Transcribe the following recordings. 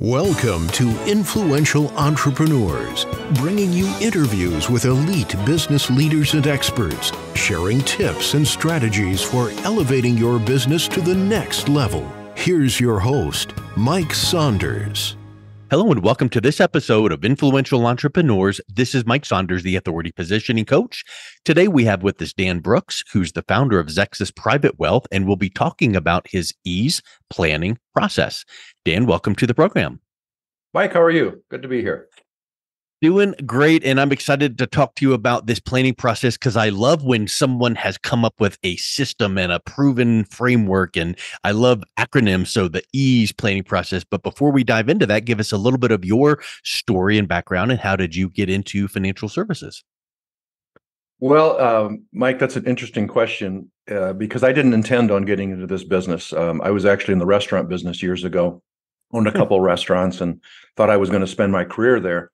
Welcome to Influential Entrepreneurs, bringing you interviews with elite business leaders and experts, sharing tips and strategies for elevating your business to the next level. Here's your host, Mike Saunders. Hello and welcome to this episode of Influential Entrepreneurs. This is Mike Saunders, the Authority Positioning Coach. Today we have with us Dan Brooks, who's the founder of Xexis Private Wealth, and we'll be talking about his ease planning process. Dan, welcome to the program. Mike, how are you? Good to be here. Doing great. And I'm excited to talk to you about this planning process because I love when someone has come up with a system and a proven framework. And I love acronyms. So the ease planning process. But before we dive into that, give us a little bit of your story and background and how did you get into financial services? Well, um, Mike, that's an interesting question uh, because I didn't intend on getting into this business. Um, I was actually in the restaurant business years ago, owned a hmm. couple restaurants, and thought I was going to spend my career there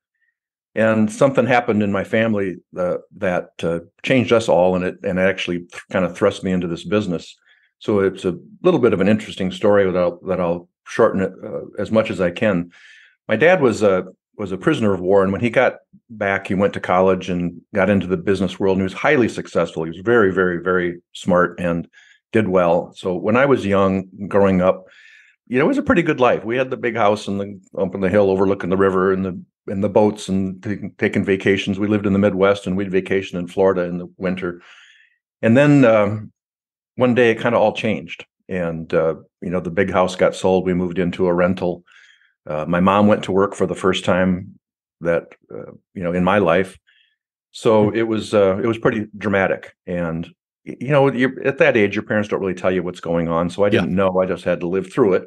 and something happened in my family uh, that uh, changed us all and it and actually th- kind of thrust me into this business. So it's a little bit of an interesting story that I'll, that I'll shorten it uh, as much as I can. My dad was a was a prisoner of war and when he got back he went to college and got into the business world and he was highly successful. He was very very very smart and did well. So when I was young growing up you know, it was a pretty good life. We had the big house and the up on the hill overlooking the river and the in the boats and t- taking vacations. We lived in the Midwest and we'd vacation in Florida in the winter. And then um, one day it kind of all changed. And, uh, you know, the big house got sold. We moved into a rental. Uh, my mom went to work for the first time that, uh, you know, in my life. So hmm. it was, uh, it was pretty dramatic. And, you know, at that age, your parents don't really tell you what's going on. So I didn't yeah. know. I just had to live through it.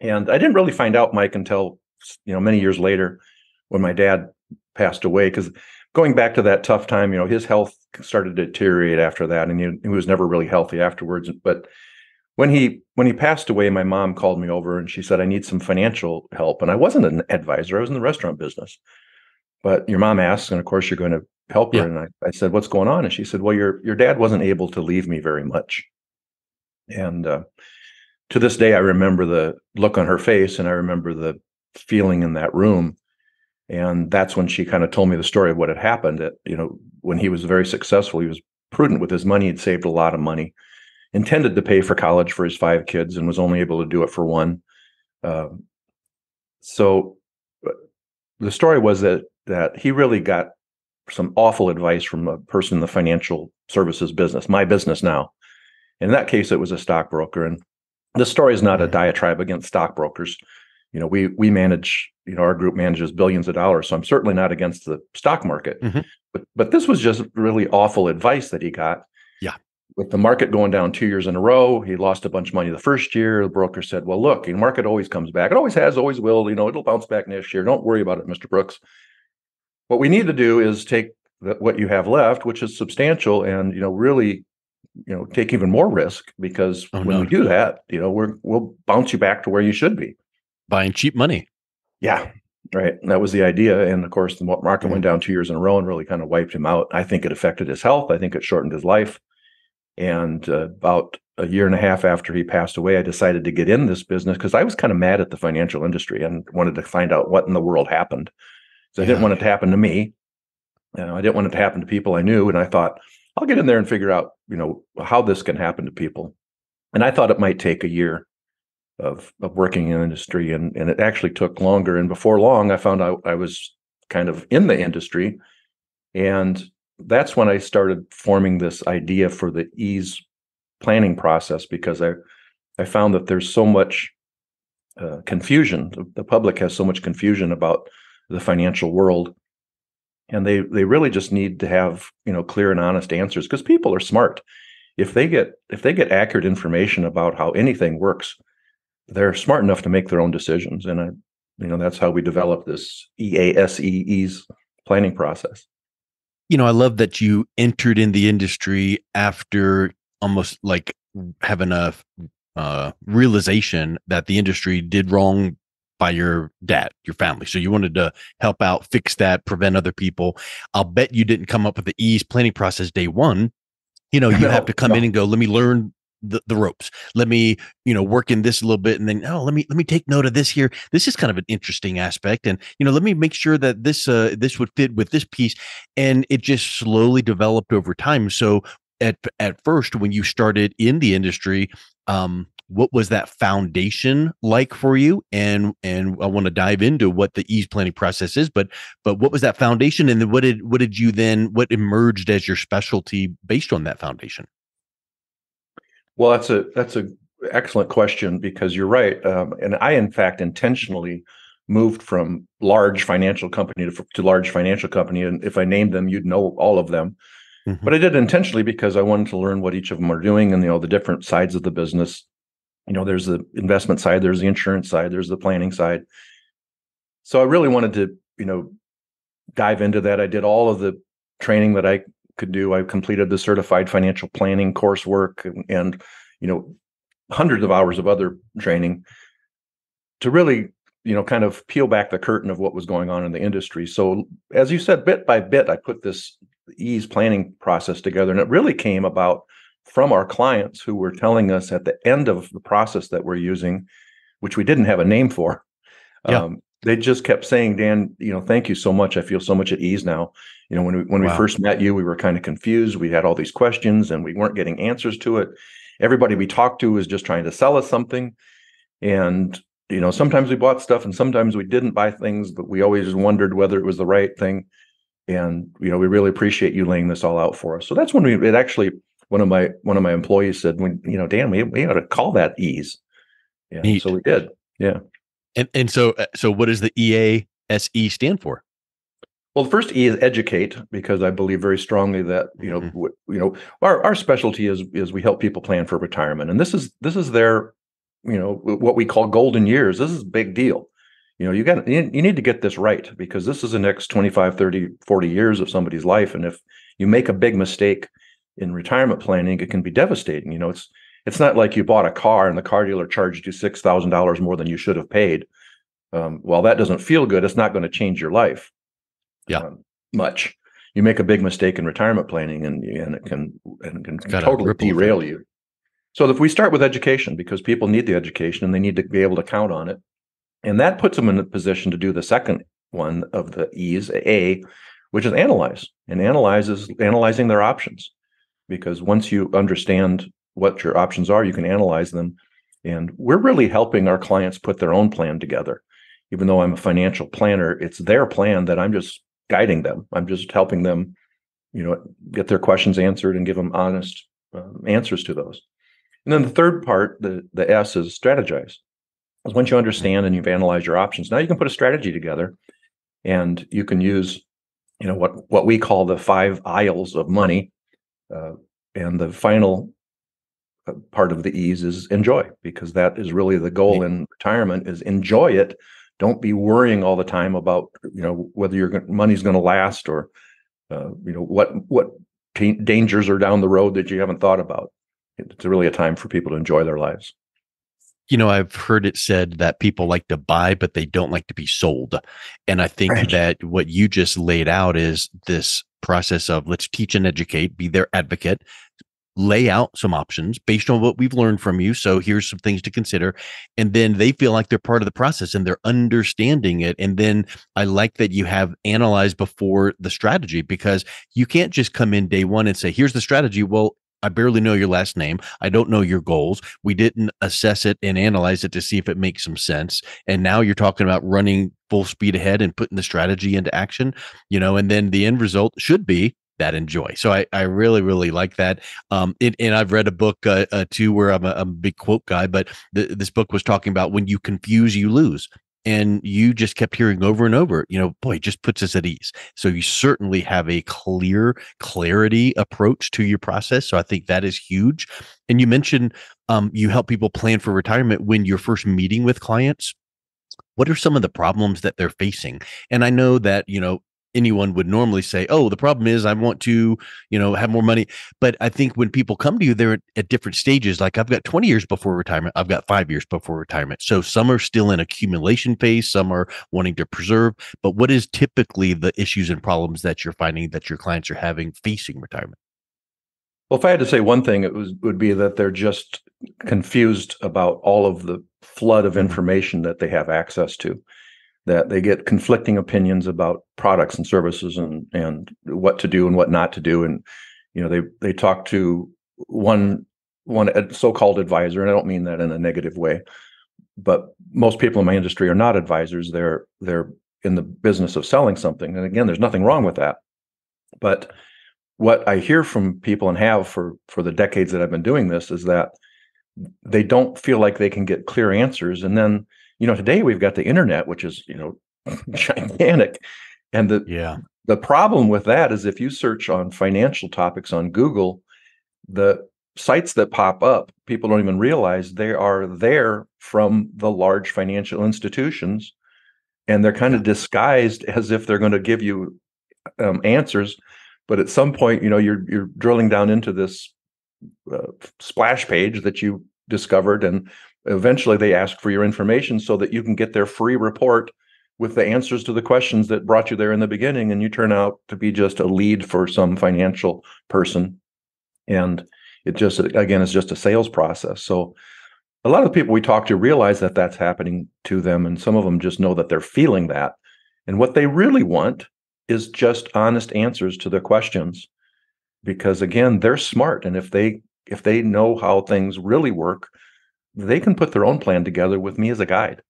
And I didn't really find out, Mike, until, you know, many years later when my dad passed away because going back to that tough time you know his health started to deteriorate after that and he, he, was never really healthy afterwards but when he when he passed away my mom called me over and she said i need some financial help and i wasn't an advisor i was in the restaurant business but your mom asked and of course you're going to help her yeah. and I, I said what's going on? And she said well your your dad wasn't able to leave me very much. And uh, to this day i remember the look on her face and i remember the feeling in that room and that's when she kind of told me the story of what had happened that you know when he was very successful he was prudent with his money he'd saved a lot of money intended to pay for college for his five kids and was only able to do it for one. Um, so uh, the story was that that he really got some awful advice from a person in the financial services business my business now. In that case it was a stockbroker and this story is not a diatribe against stockbrokers. You know we we manage you know our group manages billions of dollars so i'm certainly not against the stock market. Mm-hmm. but but this was just really awful advice that he got. Yeah. With the market going down two years in a row he lost a bunch of money the first year. The broker said well look the market always comes back. It always has always will. You know it'll bounce back next year. Don't worry about it mr brooks. What we need to do is take the, what you have left which is substantial and you know really you know take even more risk because oh, when no. we do that you know we're we'll bounce you back to where you should be. Buying cheap money. Yeah, right. that was the idea. And of course, the market went down two years in a row and really kind of wiped him out. I think it affected his health. I think it shortened his life. And uh, about a year and a half after he passed away, I decided to get in this business because I was kind of mad at the financial industry and wanted to find out what in the world happened. So I didn't want it to happen to me. You know, I didn't want it to happen to people I knew. And I thought, I'll get in there and figure out, you know, how this can happen to people. And I thought it might take a year of of working in industry and and it actually took longer. And before long I found out I was kind of in the industry. And that's when I started forming this idea for the ease planning process because I I found that there's so much uh, confusion. The public has so much confusion about the financial world. And they they really just need to have you know clear and honest answers because people are smart. If they get if they get accurate information about how anything works they're smart enough to make their own decisions. And I, you know, that's how we develop this EASE's planning process. You know, I love that you entered in the industry after almost like having a uh, realization that the industry did wrong by your dad, your family. So you wanted to help out, fix that, prevent other people. I'll bet you didn't come up with the ease planning process day one. You know, you no, have to come no. in and go, let me learn the, the ropes. Let me you know work in this a little bit and then oh let me let me take note of this here. This is kind of an interesting aspect and you know let me make sure that this uh this would fit with this piece and it just slowly developed over time. So at at first when you started in the industry um what was that foundation like for you? And and i want to dive into what the ease planning process is but but what was that foundation and then what did what did you then what emerged as your specialty based on that foundation well that's a that's a excellent question because you're right um, and i in fact intentionally moved from large financial company to, to large financial company and if i named them you'd know all of them. Mm-hmm. but i did intentionally because i wanted to learn what each of them are doing and you know the different sides of the business. You know there's the investment side there's the insurance side there's the planning side. So i really wanted to you know dive into that. I did all of the training that i could do i completed the certified financial planning coursework and, and you know hundreds of hours of other training to really you know kind of peel back the curtain of what was going on in the industry so as you said bit by bit i put this ease planning process together and it really came about from our clients who were telling us at the end of the process that we're using, which we didn't have a name for. Yeah. Um, they just kept saying, Dan, you know, thank you so much. I feel so much at ease now. You know, when we when wow. we first met you, we were kind of confused. We had all these questions and we weren't getting answers to it. Everybody we talked to was just trying to sell us something. And, you know, sometimes we bought stuff and sometimes we didn't buy things, but we always wondered whether it was the right thing. And, you know, we really appreciate you laying this all out for us. So that's when we it actually one of my one of my employees said, "When you know, Dan, we we ought to call that ease." Yeah, Neat. so we did. Yeah, and and so uh, so what does the EASE stand for? Well, the first E is educate because I believe very strongly that you know mm-hmm. w- you know our our specialty is is we help people plan for retirement, and this is this is their you know what we call golden years. This is a big deal. You know, you got you, you need to get this right because this is the next 25, 30, 40 years of somebody's life, and if you make a big mistake, in retirement planning, it can be devastating. You know, it's it's not like you bought a car and the car dealer charged you six thousand dollars more than you should have paid. Um, while that doesn't feel good, it's not going to change your life. Yeah, um, much. You make a big mistake in retirement planning, and and it can and can totally derail you. So if we start with education, because people need the education and they need to be able to count on it, and that puts them in a position to do the second one of the E's, A, which is analyze, and analyzes analyzing their options because once you understand what your options are, you can analyze them. And we're really helping our clients put their own plan together. Even though I'm a financial planner, it's their plan that I'm just guiding them. I'm just helping them, you know, get their questions answered and give them honest um, answers to those. And then the third part, the the S is strategize. Once you understand and you've analyzed your options, now you can put a strategy together, and you can use, you know, what what we call the five aisles of money uh, and the final part of the ease is enjoy because that is really the goal in retirement is enjoy it. Don't be worrying all the time about you know whether your money's going to last or uh, you know what what t- dangers are down the road that you haven't thought about. It's really a time for people to enjoy their lives. You know i've heard it said that people like to buy but they don't like to be sold. And i think right. that what you just laid out is this process of let's teach and educate, be their advocate, lay out some options based on what we've learned from you. So here's some things to consider. And then they feel like they're part of the process and they're understanding it. And then I like that you have analyzed before the strategy because you can't just come in day one and say, here's the strategy. Well, I barely know your last name. I don't know your goals. We didn't assess it and analyze it to see if it makes some sense. And now you're talking about running full speed ahead and putting the strategy into action, you know, and then the end result should be that enjoy. So I, I really, really like that. Um, it, and I've read a book uh, uh, too where I'm a, I'm a big quote guy, but th- this book was talking about when you confuse, you lose and you just kept hearing over and over, you know, boy, just puts us at ease. So you certainly have a clear clarity approach to your process. So I think that is huge. And you mentioned um, you help people plan for retirement when you're first meeting with clients what are some of the problems that they're facing and i know that you know anyone would normally say, "Oh, the problem is I want to, you know, have more money." But I think when people come to you, they're at different stages. Like I've got 20 years before retirement, I've got 5 years before retirement. So some are still in accumulation phase, some are wanting to preserve, but what is typically the issues and problems that you're finding that your clients are having facing retirement? Well, if I had to say one thing, it was would be that they're just confused about all of the flood of mm-hmm. information that they have access to. That they get conflicting opinions about products and services and and what to do and what not to do. And you know, they they talk to one one so-called advisor, and I don't mean that in a negative way, but most people in my industry are not advisors. They're they're in the business of selling something. And again, there's nothing wrong with that. But what I hear from people and have for for the decades that I've been doing this is that they don't feel like they can get clear answers. And then, you know, today we've got the internet, which is, you know, gigantic. And the yeah. the problem with that is if you search on financial topics on Google, the sites that pop up, people don't even realize they are there from the large financial institutions and they're kind of disguised as if they're going to give you um, answers. But at some point you know you're you're drilling down into this uh, splash page that you discovered and eventually they ask for your information so that you can get their free report with the answers to the questions that brought you there in the beginning and you turn out to be just a lead for some financial person. And it just again is just a sales process. So a lot of people we talk to realize that that's happening to them and some of them just know that they're feeling that. And what they really want is just honest answers to their questions because again they're smart and if they if they know how things really work they can put their own plan together with me as a guide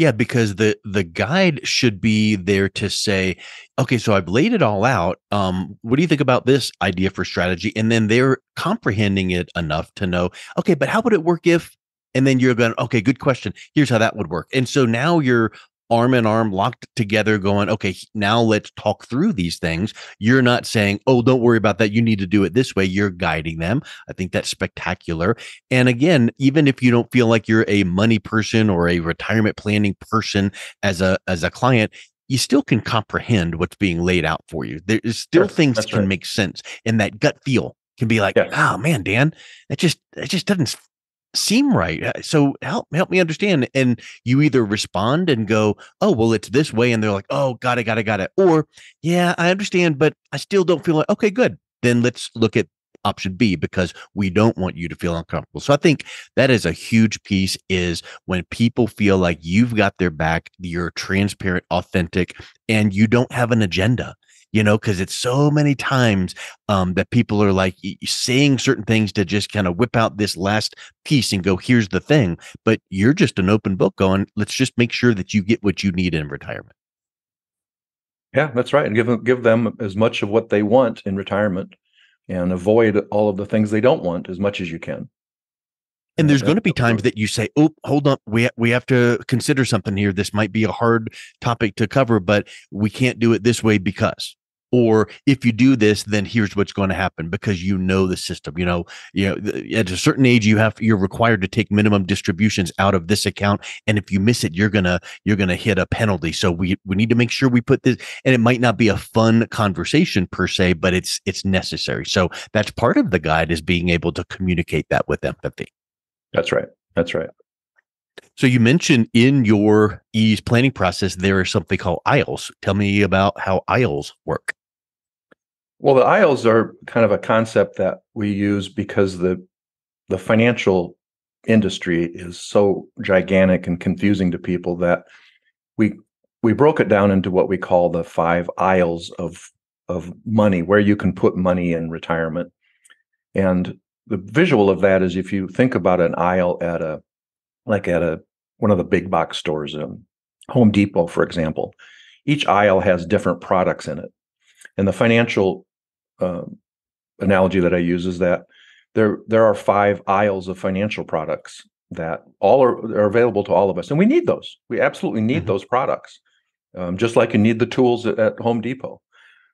yeah, because the the guide should be there to say, okay, so I've laid it all out. Um, what do you think about this idea for strategy? And then they're comprehending it enough to know, okay, but how would it work if? And then you're going, okay, good question. Here's how that would work. And so now you're arm in arm locked together going okay now let's talk through these things. You're not saying oh don't worry about that. You need to do it this way. You're guiding them. I think that's spectacular. And again even if you don't feel like you're a money person or a retirement planning person as a as a client you still can comprehend what's being laid out for you. There's still sure, things that can right. make sense and that gut feel can be like oh man dan that just that just doesn't seem right. Uh, so help help me understand. And you either respond and go, "Oh, well, it's this way," and they're like, "Oh, got it, got it, got it," or "Yeah, I understand, but I still don't feel like." Okay, good. Then let's look at option B because we don't want you to feel uncomfortable. So I think that is a huge piece is when people feel like you've got their back, you're transparent, authentic, and you don't have an agenda you know, because it's so many times um, that people are like saying certain things to just kind of whip out this last piece and go, here's the thing. But you're just an open book going, let's just make sure that you get what you need in retirement. Yeah, that's right. And give them give them as much of what they want in retirement and avoid all of the things they don't want as much as you can. And there's going to be times that you say, "Oh, hold on, we we have to consider something here. This might be a hard topic to cover, but we can't do it this way because." Or if you do this then here's what's going to happen because you know the system you know you know at a certain age you have you're required to take minimum distributions out of this account and if you miss it you're gonna you're gonna hit a penalty. So we we need to make sure we put this and it might not be a fun conversation per se but it's it's necessary. So that's part of the guide is being able to communicate that with empathy. That's right. That's right. So you mentioned in your ease planning process there is something called aisles. Tell me about how aisles work. Well, the aisles are kind of a concept that we use because the the financial industry is so gigantic and confusing to people that we we broke it down into what we call the five aisles of of money where you can put money in retirement. And the visual of that is if you think about an aisle at a like at a one of the big box stores in Home Depot, for example, each aisle has different products in it. And the financial um, analogy that I use is that there there are five aisles of financial products that all are, are available to all of us, and we need those. We absolutely need mm-hmm. those products, um, just like you need the tools at, at, Home Depot.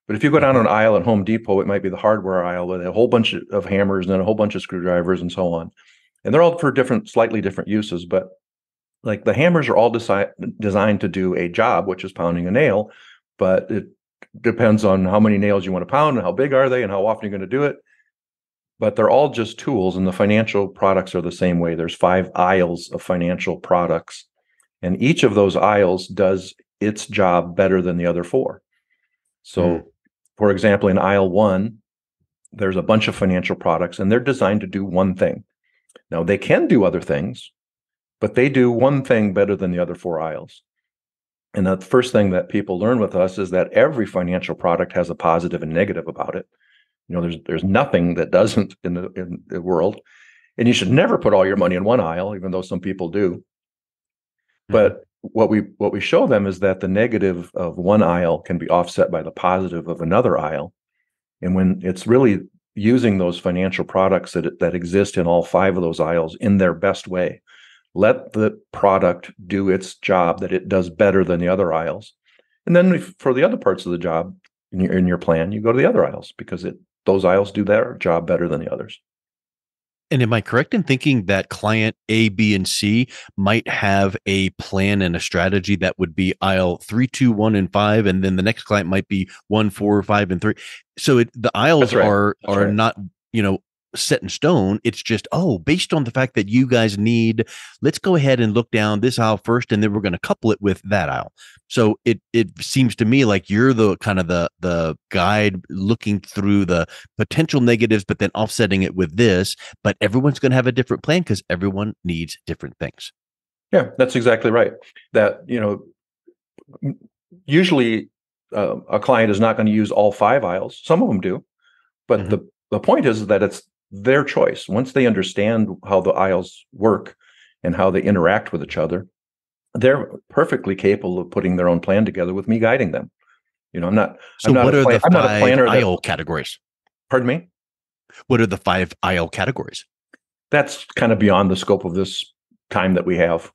But if you go down an aisle at Home Depot, it might be the hardware aisle with a whole bunch of hammers and then a whole bunch of screwdrivers and so on, and they're all for different, slightly different uses. But like the hammers are all desi- designed to do a job, which is pounding a nail, but it depends on how many nails you want to pound and how big are they and how often you're going to do it but they're all just tools and the financial products are the same way there's five aisles of financial products and each of those aisles does its job better than the other four so mm. for example in aisle 1 there's a bunch of financial products and they're designed to do one thing. Now they can do other things, but they do one thing better than the other four aisles. And the first thing that people learn with us is that every financial product has a positive and negative about it. You know, there's there's nothing that doesn't in the in the world. And you should never put all your money in one aisle, even though some people do. Mm-hmm. But what we what we show them is that the negative of one aisle can be offset by the positive of another aisle. And when it's really using those financial products that that exist in all five of those aisles in their best way, let the product do its job that it does better than the other aisles. And then for the other parts of the job in your, in your plan, you go to the other aisles because it those aisles do their job better than the others. And am I correct in thinking that client A, B, and C might have a plan and a strategy that would be aisle three, two, one, and five, and then the next client might be one, four, five, and three. So it, the aisles right. are That's are right. not you know set in stone. It's just, oh, based on the fact that you guys need, let's go ahead and look down this aisle first, and then we're going to couple it with that aisle. So it it seems to me like you're the kind of the the guide looking through the potential negatives, but then offsetting it with this. But everyone's going to have a different plan because everyone needs different things. Yeah, that's exactly right. That you know, usually uh, a client is not going to use all five aisles. Some of them do, but mm-hmm. the the point is that it's their choice. Once they understand how the aisles work and how they interact with each other, they're perfectly capable of putting their own plan together with me guiding them. You know, I'm not. So, I'm not what are plan, the five aisle that, categories? Pardon me. What are the five aisle categories? That's kind of beyond the scope of this time that we have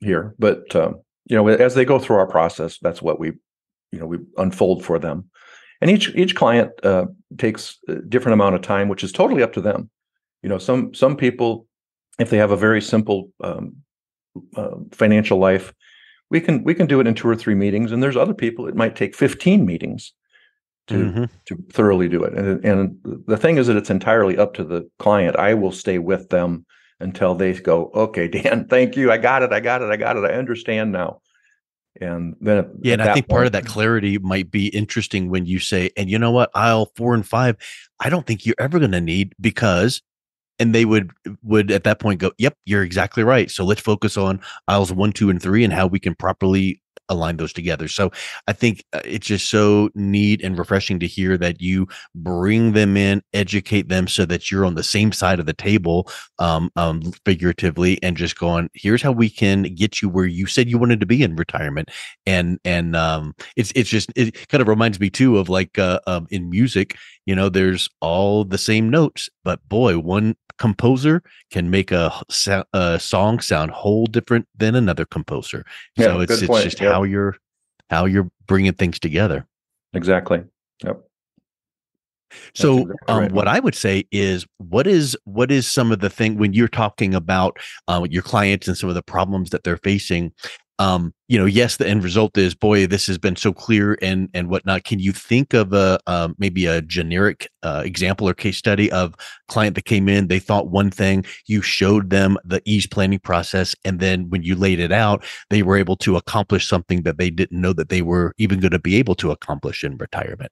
here. But um, you know, as they go through our process, that's what we, you know, we unfold for them and each each client uh, takes a different amount of time which is totally up to them. You know some some people if they have a very simple um, uh, financial life we can we can do it in two or three meetings and there's other people it might take 15 meetings to mm-hmm. to thoroughly do it. And, and the thing is that it's entirely up to the client. I will stay with them until they go okay dan thank you. I got it. I got it. I got it. I understand now and then yeah, and I think point, part of that clarity might be interesting when you say, and you know what, aisle four and five, I don't think you're ever going to need because, and they would would at that point go, yep, you're exactly right. So let's focus on aisles one, two, and three, and how we can properly align those together. So I think uh, it's just so neat and refreshing to hear that you bring them in, educate them so that you're on the same side of the table, um, um, figuratively, and just going, here's how we can get you where you said you wanted to be in retirement. And, and, um, it's, it's just, it kind of reminds me too of like, uh, um, in music, you know, there's all the same notes, but boy, one composer can make a, a song sound whole different than another composer. Yeah, so it's it's just yep. how you're how you're bringing things together. Exactly. Yep. so exactly um, what i would say is what is what is some of the thing when you're talking about uh, your clients and some of the problems that they're facing um, you know, yes, the end result is, boy, this has been so clear and and whatnot. Can you think of a uh, maybe a generic uh, example or case study of client that came in, they thought one thing, you showed them the ease planning process, and then when you laid it out, they were able to accomplish something that they didn't know that they were even going to be able to accomplish in retirement.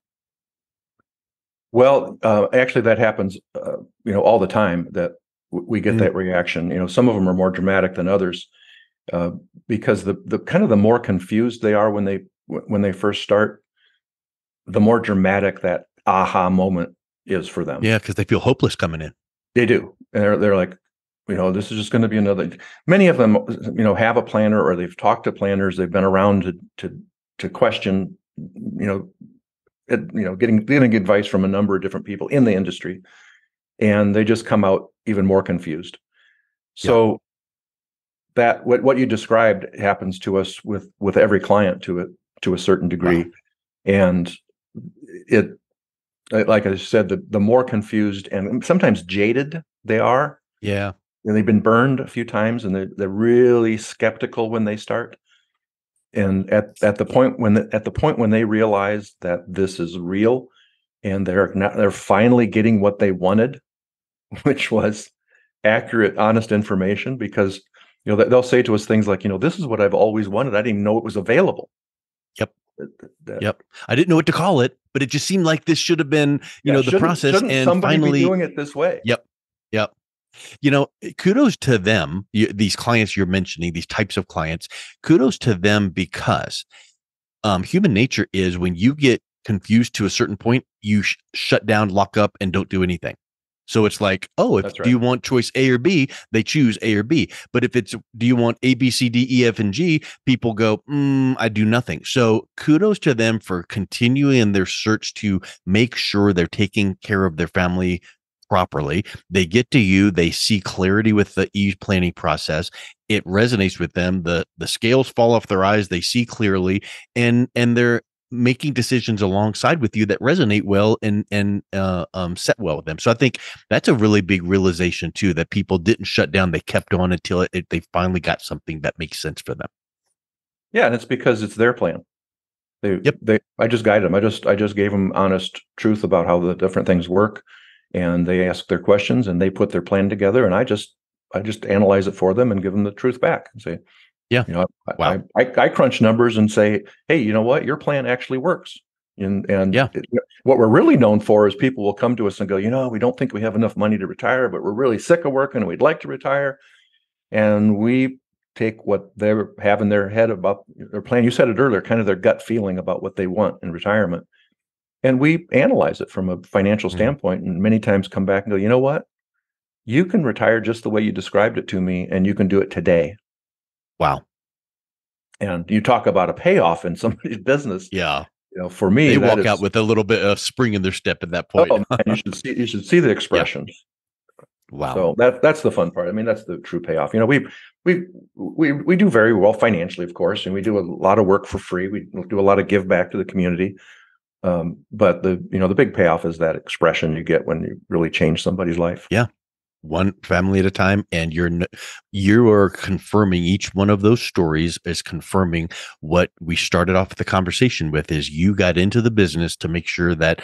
Well, uh, actually, that happens, uh, you know, all the time. That w- we get mm-hmm. that reaction. You know, some of them are more dramatic than others uh, because the the kind of the more confused they are when they when they first start, the more dramatic that aha moment is for them. Yeah, because they feel hopeless coming in. They do, and they're they're like, you know, this is just going to be another. Many of them, you know, have a planner or they've talked to planners. They've been around to to to question, you know, it, you know, getting getting advice from a number of different people in the industry, and they just come out even more confused. So that what, what you described happens to us with with every client to it to a certain degree. Wow. and it like i said the, the more confused and sometimes jaded they are yeah. and they've been burned a few times and they're, they're really skeptical when they start. And at, at the point when the, at the point when they realize that this is real and they're not they're finally getting what they wanted which was accurate honest information because you know they'll say to us things like you know this is what i've always wanted i didn't even know it was available yep that, yep i didn't know what to call it but it just seemed like this should have been, you yeah, know, the process. And finally, doing it this way. Yep. Yep. You know, eh, kudos to them, you, these clients you're mentioning, these types of clients, kudos to them because um, human nature is when you get confused to a certain point, you sh- shut down, lock up, and don't do anything. So it's like, oh, if right. do you want choice A or B, they choose A or B. But if it's do you want A, B, C, D, E, F, and G, people go, mm, I do nothing. So kudos to them for continuing their search to make sure they're taking care of their family properly. They get to you, they see clarity with the e planning process. It resonates with them. The the scales fall off their eyes, they see clearly, and and they're making decisions alongside with you that resonate well and and uh, um, set well with them. So I think that's a really big realization too that people didn't shut down; they kept on until it, it, they finally got something that makes sense for them. Yeah, and it's because it's their plan. They, yep. They, I just guided them. I just, I just gave them honest truth about how the different things work, and they ask their questions and they put their plan together, and I just, I just analyze it for them and give them the truth back and say, yeah. You know, wow. I, I, I, crunch numbers and say, hey, you know what? Your plan actually works. And and yeah. It, what we're really known for is people will come to us and go, you know, we don't think we have enough money to retire, but we're really sick of working and we'd like to retire. And we take what they have in their head about their plan. You said it earlier, kind of their gut feeling about what they want in retirement. And we analyze it from a financial mm-hmm. standpoint and many times come back and go, you know what? You can retire just the way you described it to me, and you can do it today. Wow. And you talk about a payoff in somebody's business. Yeah. You know, for me, they walk is, out with a little bit of spring in their step at that point. Oh, man, you should see you should see the expressions. Yeah. Wow. So that that's the fun part. I mean, that's the true payoff. You know, we we we we do very well financially, of course, and we do a lot of work for free. We do a lot of give back to the community. Um, but the you know the big payoff is that expression you get when you really change somebody's life. Yeah, one family at a time and you're you are confirming each one of those stories is confirming what we started off the conversation with is you got into the business to make sure that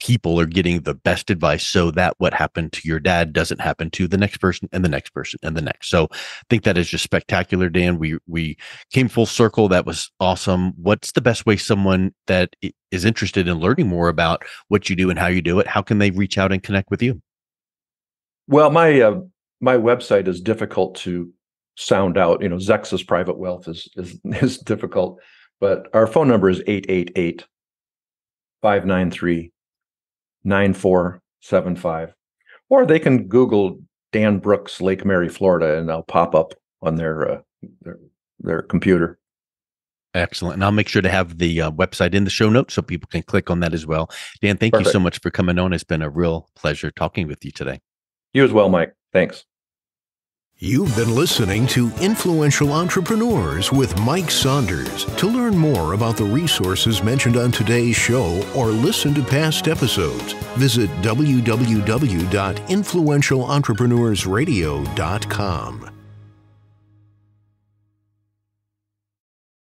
people are getting the best advice so that what happened to your dad doesn't happen to the next person and the next person and the next. So i think that is just spectacular dan. We we came full circle. That was awesome. What's the best way someone that is interested in learning more about what you do and how you do it how can they reach out and connect with you well, my uh, my website is difficult to sound out. You know, Xexis Private Wealth is is is difficult, but our phone number is 888 593 9475. Or they can Google Dan Brooks, Lake Mary, Florida, and I'll pop up on their uh, their, their computer. Excellent. And I'll make sure to have the uh, website in the show notes so people can click on that as well. Dan, thank Perfect. you so much for coming on. It's been a real pleasure talking with you today. You as well, Mike. Thanks. You've been listening to Influential Entrepreneurs with Mike Saunders. To learn more about the resources mentioned on today's show or listen to past episodes, visit www.influentialentrepreneursradio.com.